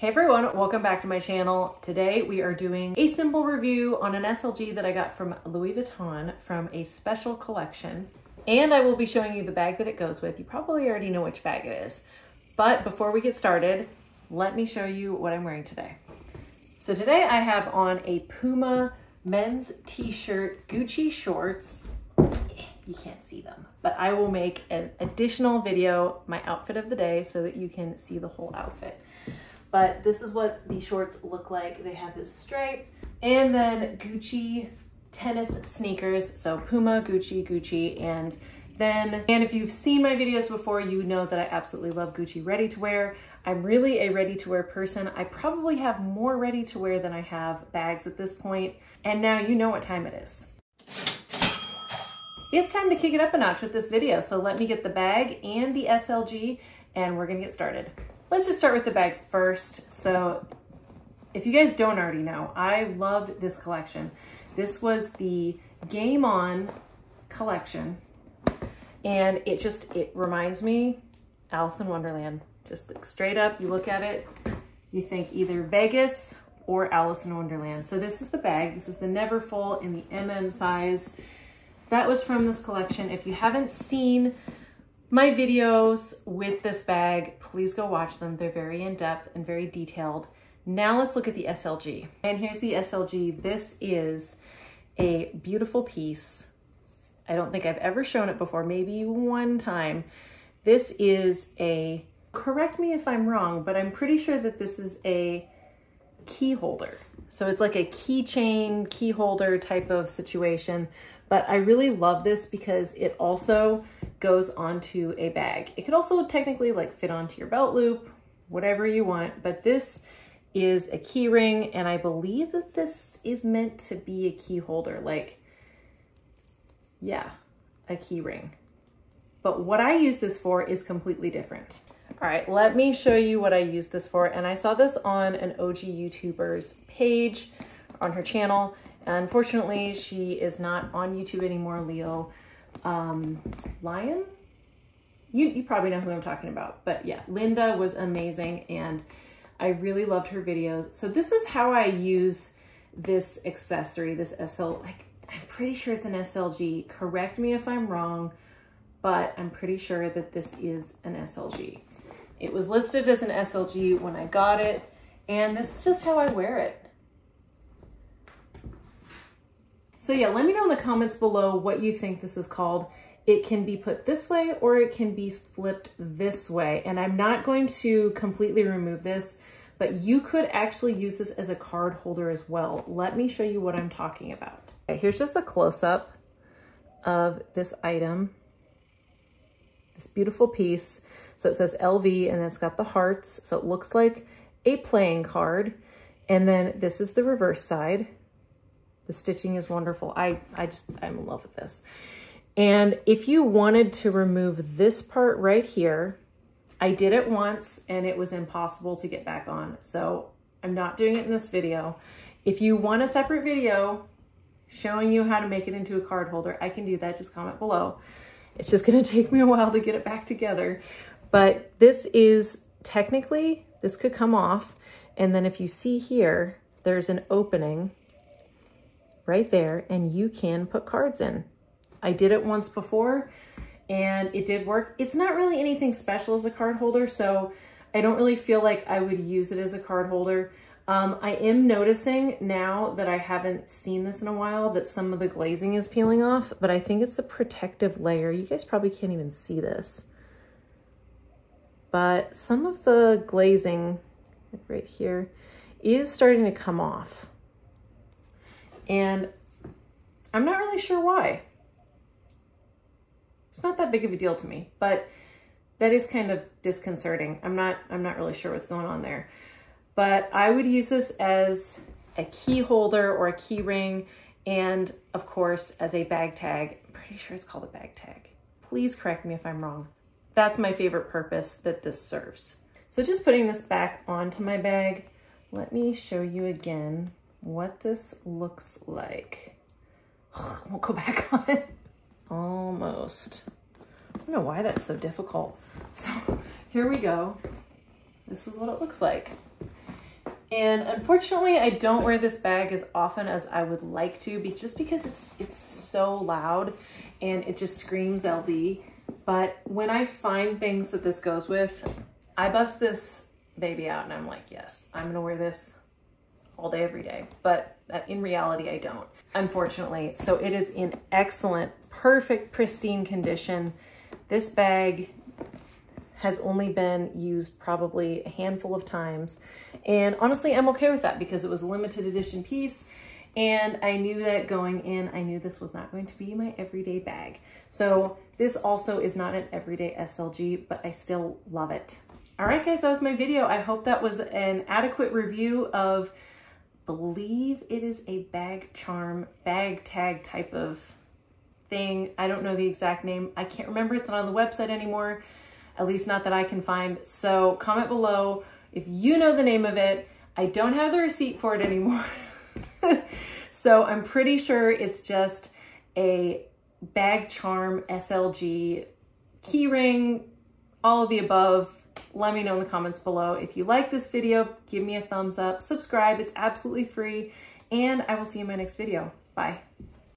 Hey everyone, welcome back to my channel. Today we are doing a simple review on an SLG that I got from Louis Vuitton from a special collection. And I will be showing you the bag that it goes with. You probably already know which bag it is. But before we get started, let me show you what I'm wearing today. So today I have on a Puma men's t-shirt, Gucci shorts. You can't see them, but I will make an additional video, my outfit of the day, so that you can see the whole outfit. But this is what the shorts look like. They have this stripe and then Gucci tennis sneakers. So Puma, Gucci, Gucci, and then, and if you've seen my videos before, you know that I absolutely love Gucci ready to wear. I'm really a ready to wear person. I probably have more ready to wear than I have bags at this point. And now you know what time it is. It's time to kick it up a notch with this video. So let me get the bag and the SLG and we're gonna get started. Let's just start with the bag first. So if you guys don't already know, I love this collection. This was the Game On collection. And it just, it reminds me Alice in Wonderland. Just straight up, you look at it, you think either Vegas or Alice in Wonderland. So this is the bag. This is the Neverfull in the MM size. That was from this collection. If you haven't seen my videos with this bag, please go watch them. They're very in-depth and very detailed. Now let's look at the SLG. And here's the SLG. This is a beautiful piece. I don't think I've ever shown it before, maybe one time. This is a, correct me if I'm wrong, but I'm pretty sure that this is a key holder. So it's like a keychain, key holder type of situation. But I really love this because it also goes onto a bag. It could also technically like fit onto your belt loop, whatever you want, but this is a key ring and I believe that this is meant to be a key holder, like, yeah, a key ring. But what I use this for is completely different. All right, let me show you what I use this for. And I saw this on an OG YouTuber's page on her channel. Unfortunately, she is not on YouTube anymore, Leo um, Lion. You, you probably know who I'm talking about, but yeah, Linda was amazing and I really loved her videos. So this is how I use this accessory, this SL, like, I'm pretty sure it's an SLG. Correct me if I'm wrong, but I'm pretty sure that this is an SLG. It was listed as an SLG when I got it, and this is just how I wear it. So yeah, let me know in the comments below what you think this is called. It can be put this way or it can be flipped this way. And I'm not going to completely remove this, but you could actually use this as a card holder as well. Let me show you what I'm talking about. Okay, here's just a close-up of this item, this beautiful piece. So it says LV and it's got the hearts. So it looks like a playing card. And then this is the reverse side. The stitching is wonderful. I, I just, I'm in love with this. And if you wanted to remove this part right here, I did it once and it was impossible to get back on. So I'm not doing it in this video. If you want a separate video showing you how to make it into a card holder, I can do that. Just comment below. It's just gonna take me a while to get it back together. But this is technically, this could come off. And then if you see here, there's an opening right there and you can put cards in. I did it once before and it did work. It's not really anything special as a card holder, so I don't really feel like I would use it as a card holder. Um, I am noticing now that I haven't seen this in a while that some of the glazing is peeling off, but I think it's a protective layer. You guys probably can't even see this. But some of the glazing, like right here, is starting to come off. And I'm not really sure why. It's not that big of a deal to me, but that is kind of disconcerting. I'm not, I'm not really sure what's going on there. But I would use this as a key holder or a key ring and of course as a bag tag. I'm pretty sure it's called a bag tag. Please correct me if I'm wrong. That's my favorite purpose that this serves. So just putting this back onto my bag, let me show you again what this looks like. I won't go back on it. Almost. I don't know why that's so difficult. So here we go. This is what it looks like. And unfortunately, I don't wear this bag as often as I would like to, be, just because it's it's so loud and it just screams LV. But when I find things that this goes with, I bust this baby out and I'm like, yes, I'm gonna wear this all day, every day. But uh, in reality, I don't, unfortunately. So it is in excellent, perfect, pristine condition. This bag has only been used probably a handful of times. And honestly, I'm okay with that because it was a limited edition piece and I knew that going in, I knew this was not going to be my everyday bag. So this also is not an everyday SLG, but I still love it. All right, guys, that was my video. I hope that was an adequate review of, believe it is a bag charm, bag tag type of thing. I don't know the exact name. I can't remember. It's not on the website anymore, at least not that I can find. So comment below if you know the name of it. I don't have the receipt for it anymore. so I'm pretty sure it's just a bag charm SLG keyring, all of the above. Let me know in the comments below. If you like this video, give me a thumbs up, subscribe, it's absolutely free, and I will see you in my next video. Bye.